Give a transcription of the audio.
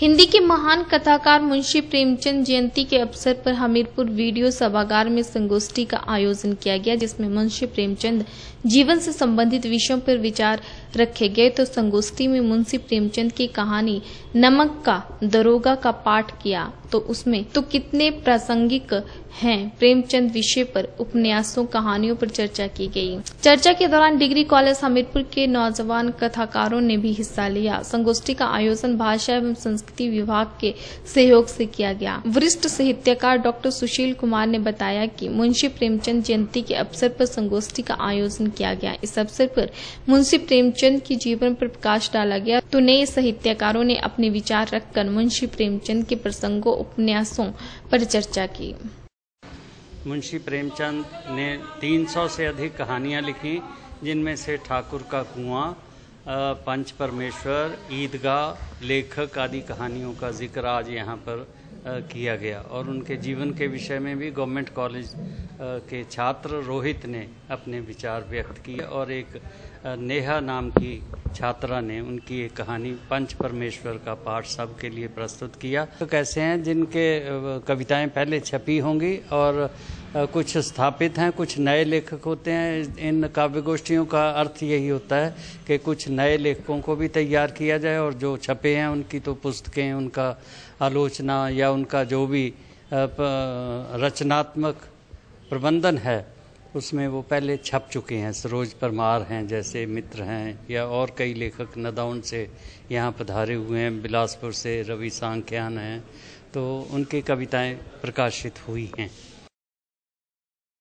हिंदी के महान कथाकार मुंशी प्रेमचंद जयंती के अवसर पर हमीरपुर वीडियो सभागार में संगोष्ठी का आयोजन किया गया, जिसमें मुंशी प्रेमचंद जीवन से संबंधित विषयों पर विचार रखे गए। तो संगोष्ठी में मुंशी प्रेमचंद की कहानी नमक का दरोगा का पाठ किया। तो उसमें तो कितने प्रासंगिक हैं? प्रेमचंद विषय पर उपन्यासों, कहानियों पर चर्चा की गई। चर्चा के दौरान डिग्री कॉलेज हमीरपुर के नौजवान कथाकारों ने भी हिस्सा लिया। संगोष्ठी का आयोजन भाषा एवं संस्कृति विभाग के सहयोग से किया गया। वरिष्ठ साहित्यकार डॉक्टर सुशील कुमार ने बताया कि मुंशी प्रेमचंद जयंती के अवसर पर संगोष्ठी का आयोजन किया गया। इस अवसर पर मुंशी प्रेमचंद की जीवन पर प्रकाश डाला गया। तो नए साहित्यकारों ने अपने विचार रखकर मुंशी प्रेमचंद के प्रसंगों उपन्यासों पर चर्चा की। मुंशी प्रेमचंद ने 300 से अधिक कहानियाँ लिखी, जिनमें से ठाकुर का कुआँ पंच परमेश्वर, ईदगाह, लेखक आदि कहानियों का ज़िक्र आज यहाँ पर किया गया। और उनके जीवन के विषय में भी गवर्नमेंट कॉलेज के छात्र रोहित ने अपने विचार व्यक्त किए और एक नेहा नाम की छात्रा ने उनकी एक कहानी पंच परमेश्वर का पाठ सब के लिए प्रस्तुत किया। तो कैसे हैं जिनके कविताएँ पहले छपी होंगी और कुछ स्थापित हैं, कुछ नए लेखक होते हैं। इन काव्य गोष्ठियों का अर्थ यही होता है कि कुछ नए लेखकों को भी तैयार किया जाए और जो छपे हैं, उनकी तो पुस्तकें, उनका आलोचना या उनका जो भी रचनात्मक प्रबंधन है, उसमें वो पहले छप चुके हैं। सरोज परमार हैं, जैसे मित्र हैं, या और कई लेखक नदौन से यहाँ पधारे हुए हैं। बिलासपुर से रवि सांख्यान हैं तो उनकी कविताएँ प्रकाशित हुई हैं।